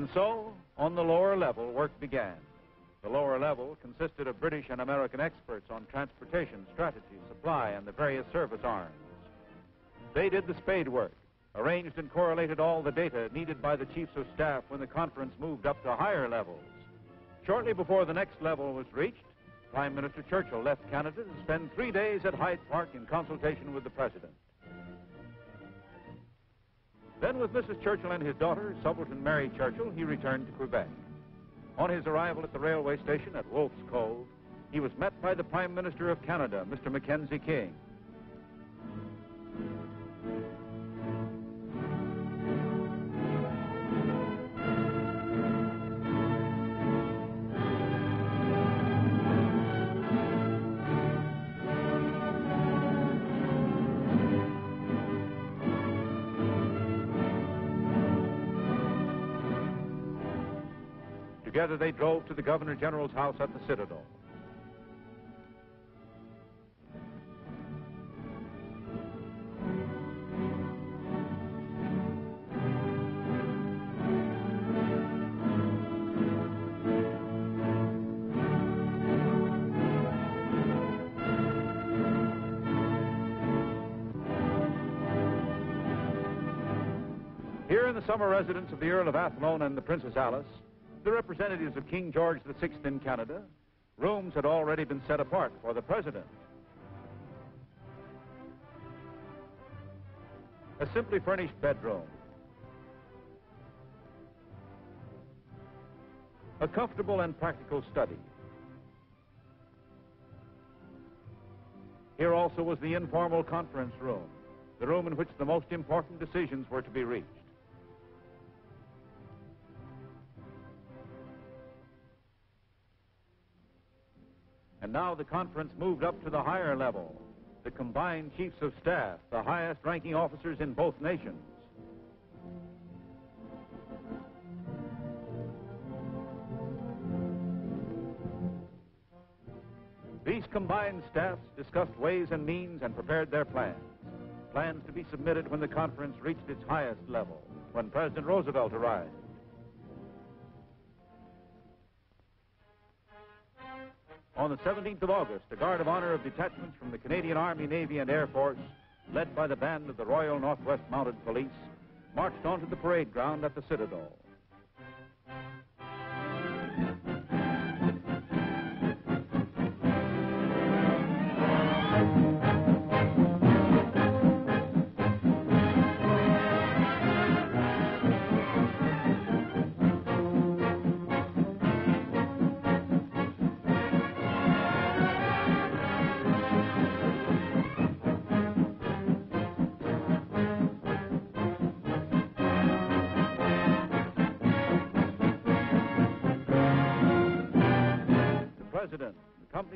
And so, on the lower level, work began. The lower level consisted of British and American experts on transportation, strategy, supply, and the various service arms. They did the spade work, arranged and correlated all the data needed by the chiefs of staff when the conference moved up to higher levels. Shortly before the next level was reached, Prime Minister Churchill left Canada to spend three days at Hyde Park in consultation with the President. Then, with Mrs. Churchill and his daughter, Subaltern Mary Churchill, he returned to Quebec. On his arrival at the railway station at Wolfe's Cove, he was met by the Prime Minister of Canada, Mr. Mackenzie King. Together they drove to the Governor General's house at the Citadel. Here in the summer residence of the Earl of Athlone and the Princess Alice, the representatives of King George VI in Canada, rooms had already been set apart for the President. A simply furnished bedroom. A comfortable and practical study. Here also was the informal conference room, the room in which the most important decisions were to be reached. And now the conference moved up to the higher level, the combined chiefs of staff, the highest ranking officers in both nations. These combined staffs discussed ways and means and prepared their plans. Plans to be submitted when the conference reached its highest level, when President Roosevelt arrived. On the 17th of August, a guard of honor of detachments from the Canadian Army, Navy, and Air Force, led by the band of the Royal Northwest Mounted Police, marched onto the parade ground at the Citadel.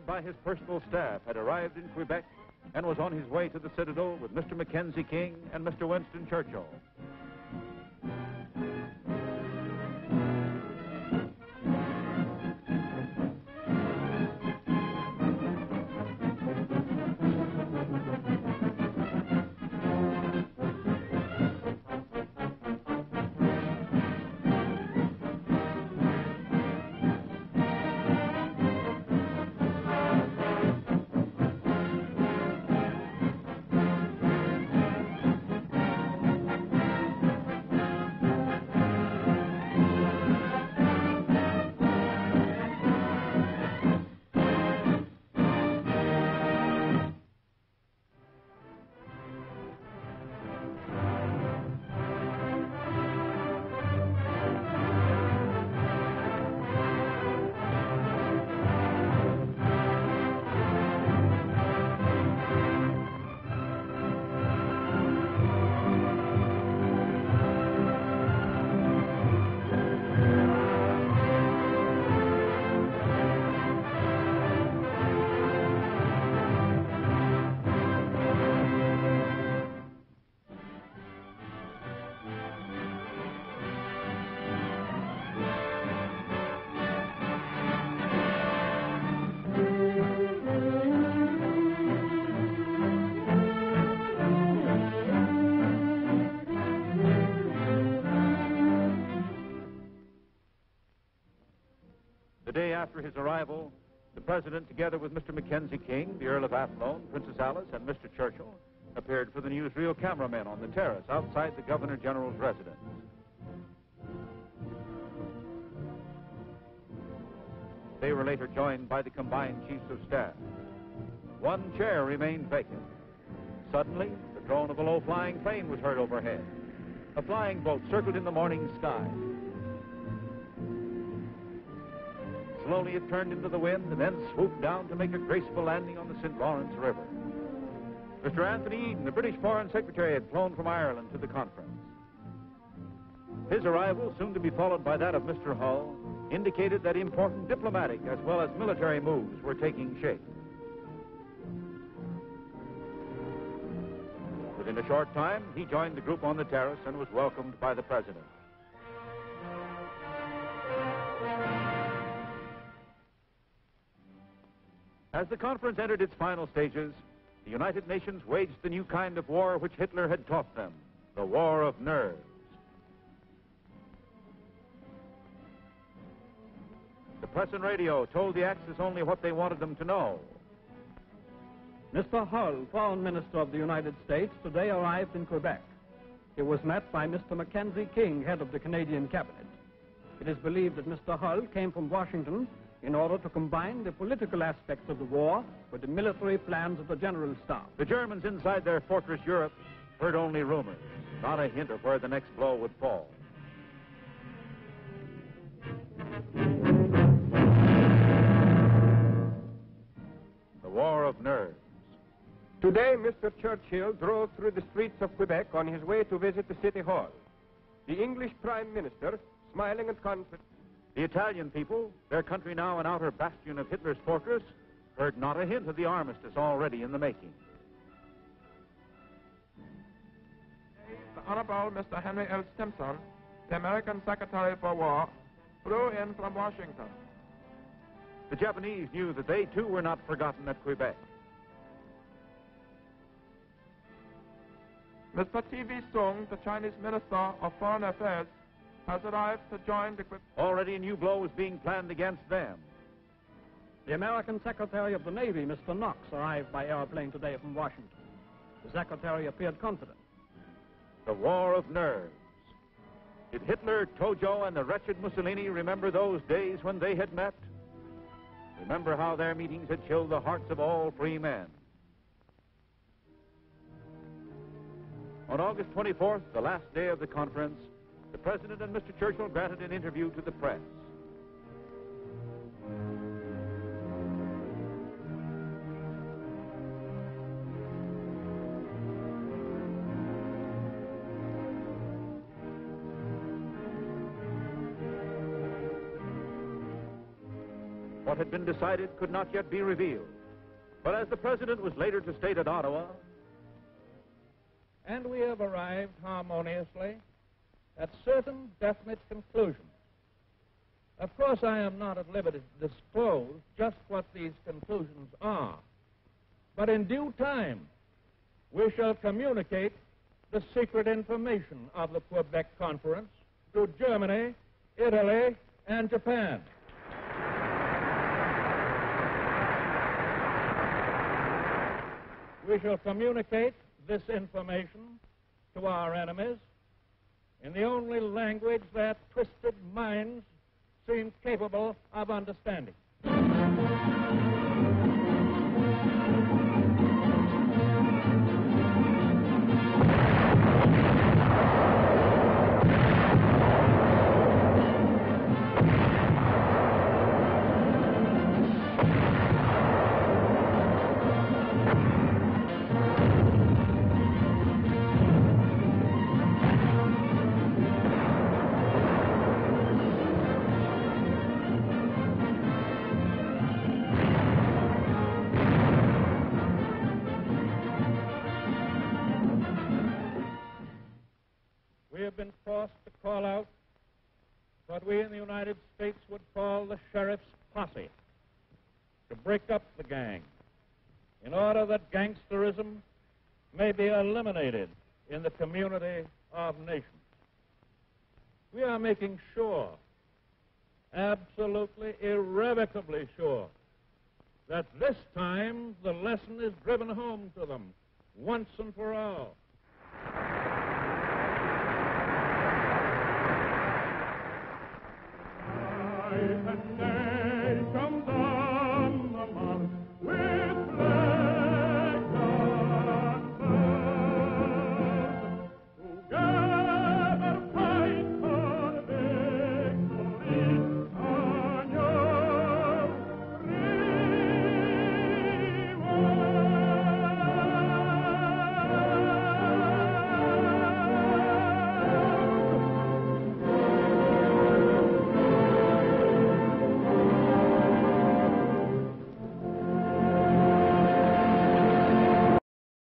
Accompanied by his personal staff, had arrived in Quebec and was on his way to the Citadel with Mr. Mackenzie King and Mr. Winston Churchill. After his arrival, the President, together with Mr. Mackenzie King, the Earl of Athlone, Princess Alice, and Mr. Churchill, appeared for the newsreel cameramen on the terrace outside the Governor General's residence. They were later joined by the combined chiefs of staff. One chair remained vacant. Suddenly, the drone of a low-flying plane was heard overhead. A flying boat circled in the morning sky. Slowly it turned into the wind and then swooped down to make a graceful landing on the St. Lawrence River. Mr. Anthony Eden, the British Foreign Secretary, had flown from Ireland to the conference. His arrival, soon to be followed by that of Mr. Hull, indicated that important diplomatic as well as military moves were taking shape. Within a short time, he joined the group on the terrace and was welcomed by the President. As the conference entered its final stages, the United Nations waged the new kind of war which Hitler had taught them, the war of nerves. The press and radio told the Axis only what they wanted them to know. Mr. Hull, Foreign Minister of the United States, today arrived in Quebec. He was met by Mr. Mackenzie King, head of the Canadian Cabinet. It is believed that Mr. Hull came from Washington in order to combine the political aspects of the war with the military plans of the General Staff. The Germans inside their fortress Europe heard only rumors, not a hint of where the next blow would fall. The War of Nerves. Today, Mr. Churchill drove through the streets of Quebec on his way to visit the City Hall. The English Prime Minister, smiling and confident, The Italian people, their country now an outer bastion of Hitler's fortress, heard not a hint of the armistice already in the making. The Honorable Mr. Henry L. Stimson, the American Secretary for War, flew in from Washington. The Japanese knew that they too were not forgotten at Quebec. Mr. T.V. Soong, the Chinese Minister of Foreign Affairs, has arrived to join the... Already a new blow was being planned against them. The American Secretary of the Navy, Mr. Knox, arrived by airplane today from Washington. The Secretary appeared confident. The War of Nerves. Did Hitler, Tojo, and the wretched Mussolini remember those days when they had met? Remember how their meetings had chilled the hearts of all free men. On August 24th, the last day of the conference, the President and Mr. Churchill granted an interview to the press. What had been decided could not yet be revealed. But as the President was later to state at Ottawa, and we have arrived harmoniously at certain definite conclusions. Of course, I am not at liberty to disclose just what these conclusions are, but in due time, we shall communicate the secret information of the Quebec Conference to Germany, Italy, and Japan. We shall communicate this information to our enemies in the only language that twisted minds seem capable of understanding. What we in the United States would call the sheriff's posse to break up the gang in order that gangsterism may be eliminated in the community of nations. We are making sure absolutely irrevocably sure that this time the lesson is driven home to them once and for all. And day comes on.